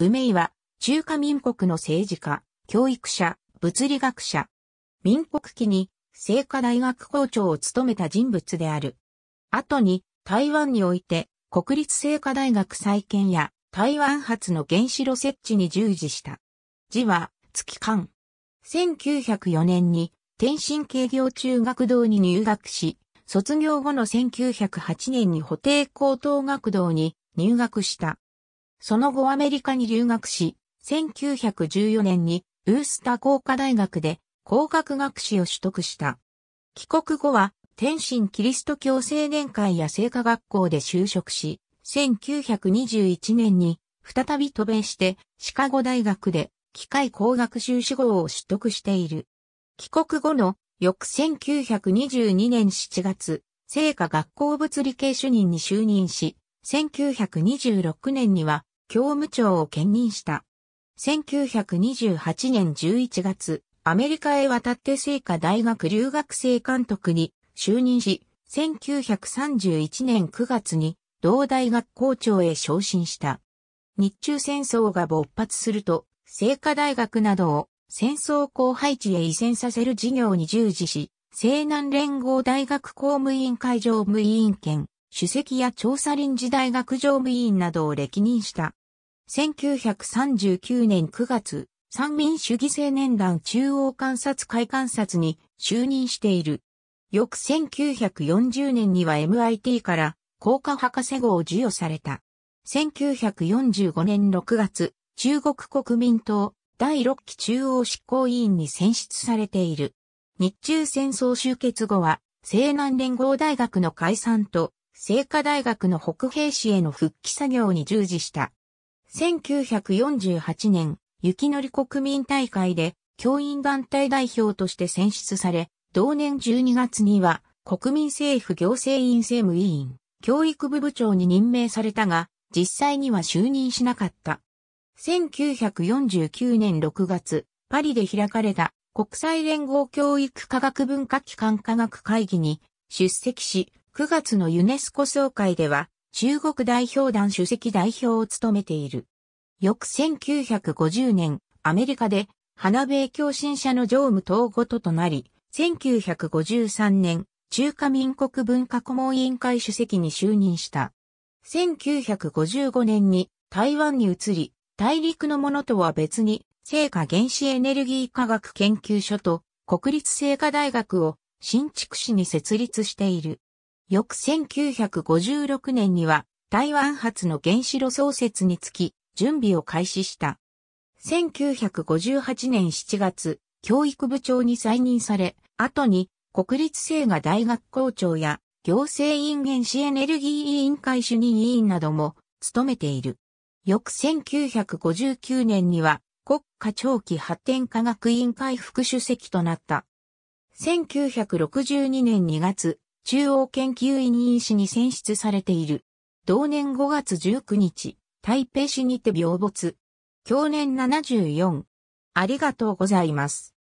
梅井は中華民国の政治家、教育者、物理学者。民国期に清華大学校長を務めた人物である。後に台湾において国立清華大学再建や台湾発の原子炉設置に従事した。字は月間。1904年に天津慶業中学堂に入学し、卒業後の1908年に補定高等学堂に入学した。その後アメリカに留学し、1914年にウースター工科大学で工学学士を取得した。帰国後は天津キリスト教青年会や聖火学校で就職し、1921年に再び渡米してシカゴ大学で機械工学修士号を取得している。帰国後の翌1922年7月、聖火学校物理系主任に就任し、1926年には教務長を兼任した。1928年11月、アメリカへ渡って聖火大学留学生監督に就任し、1931年9月に同大学校長へ昇進した。日中戦争が勃発すると、聖火大学などを戦争後配置へ移転させる事業に従事し、西南連合大学公務員会常務委員兼、主席や調査臨時大学常務委員などを歴任した。1939年9月、三民主義青年団中央観察会観察に就任している。翌1940年には MIT から工科博士号を授与された。1945年6月、中国国民党第6期中央執行委員に選出されている。日中戦争終結後は、西南連合大学の解散と、聖火大学の北平市への復帰作業に従事した。1948年、雪乗り国民大会で教員団体代表として選出され、同年12月には国民政府行政院政務委員、教育部部長に任命されたが、実際には就任しなかった。1949年6月、パリで開かれた国際連合教育科学文化機関科学会議に出席し、9月のユネスコ総会では中国代表団主席代表を務めている。翌1950年、アメリカで花米共振者の常務統合ととなり、1953年、中華民国文化顧問委員会主席に就任した。1955年に台湾に移り、大陸のものとは別に、聖火原子エネルギー科学研究所と国立聖火大学を新築市に設立している。翌1956年には台湾発の原子炉創設につき準備を開始した。1958年7月、教育部長に再任され、後に国立聖火大学校長や行政院原子エネルギー委員会主任委員なども務めている。翌1959年には国家長期発展科学委員会副主席となった。1962年2月、中央研究委員士に選出されている。同年5月19日、台北市にて病没。去年74。ありがとうございます。